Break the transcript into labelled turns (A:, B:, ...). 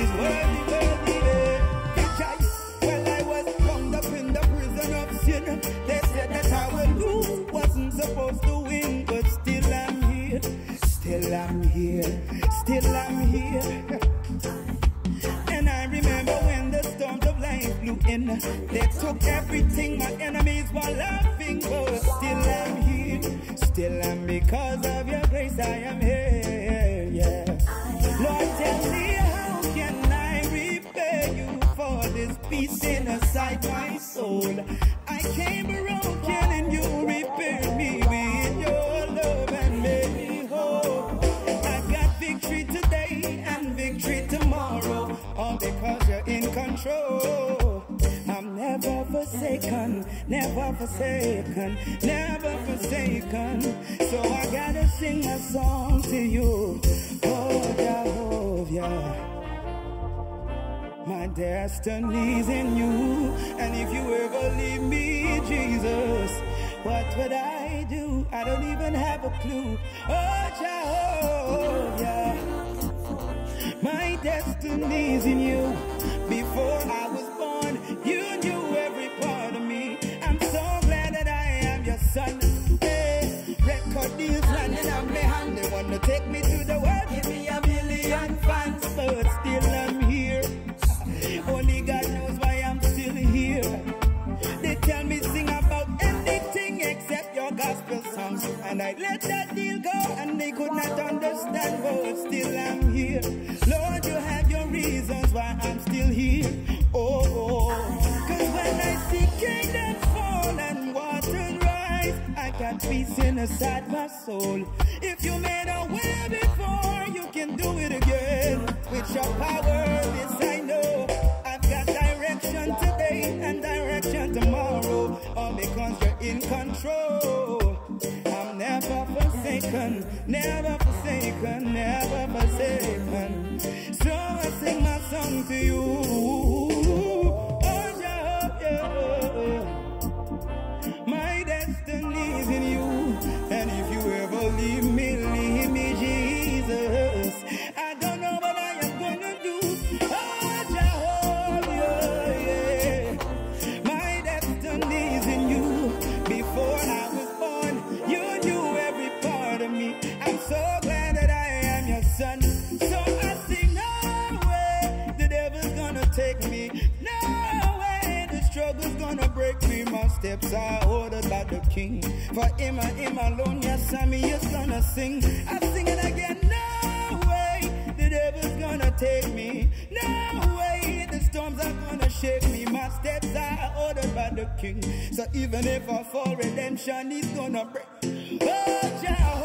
A: cause he's worthy, worthy. Well, I was bound up in the prison of sin. They said that I will lose, wasn't supposed to win, but still I'm here. Still I'm here. Still I'm here. And I remember when the storms of life blew in. They took everything my enemies were laughing, but still I'm here. Still I'm because of your grace I am here. Control. I'm never forsaken, never forsaken, never forsaken. So I gotta sing a song to you, oh Jehovah. My destiny's in you, and if you ever leave me, Jesus, what would I do? I don't even have a clue. Oh Jehovah. My destiny's in you. I let that deal go, and they could not understand, but still I'm here. Lord, you have your reasons why I'm still here. Oh, oh. cause when I see kingdoms fall and waters rise, I got peace inside my soul. If you made a way before, you can do it again. With your power, forsaken, never forsaken, never forsaken. So I sing my song to you. Take me. No way, the struggle's gonna break me. My steps are ordered by the king. For him and him alone, yes, I'm is gonna sing. I sing it again, no way, the devil's gonna take me. No way, the storms are gonna shake me. My steps are ordered by the king. So even if I fall, redemption is gonna break. Oh, Jah